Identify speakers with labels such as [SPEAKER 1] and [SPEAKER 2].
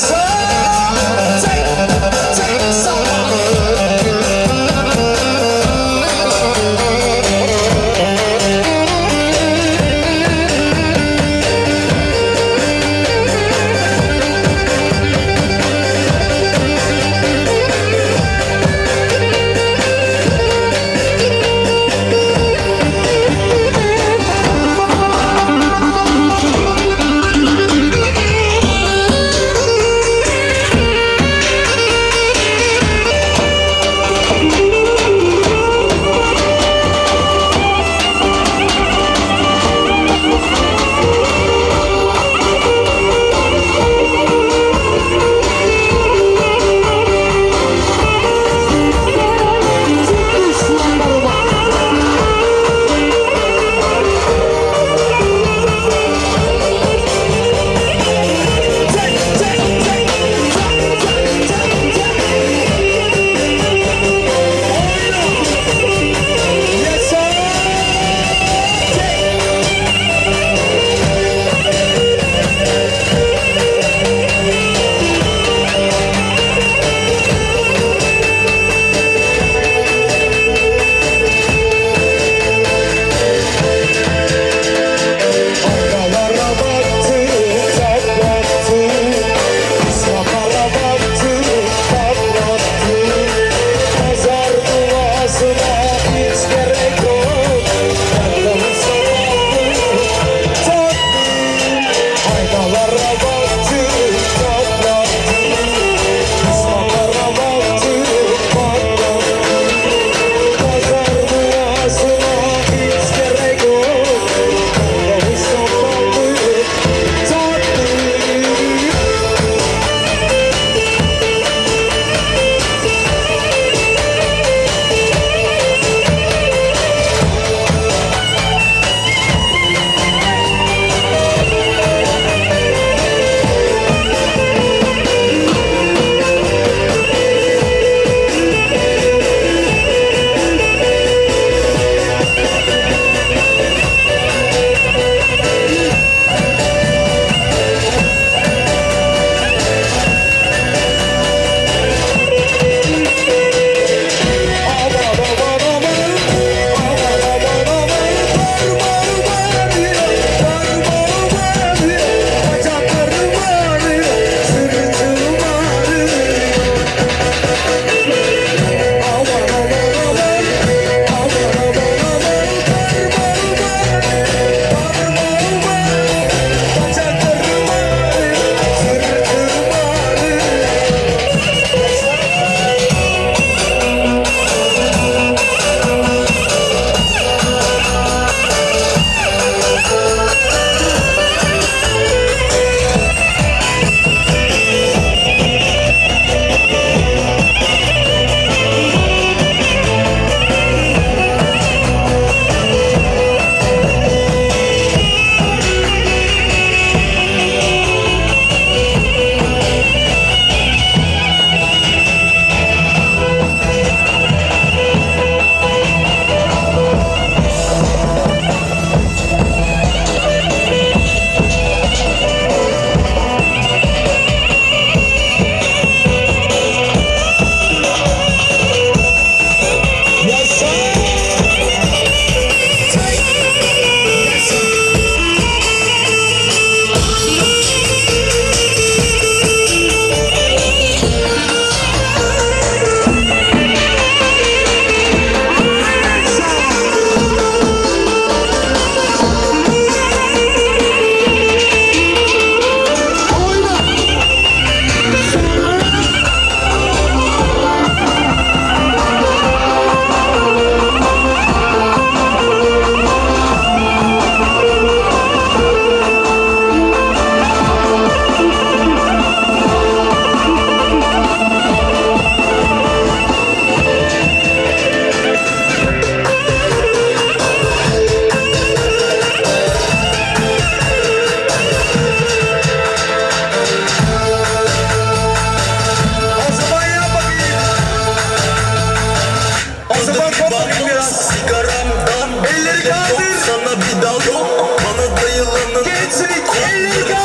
[SPEAKER 1] Thank League